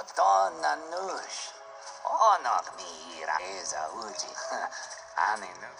Madonna nős, annak nush. Oh, a mira, esa uji. Ane.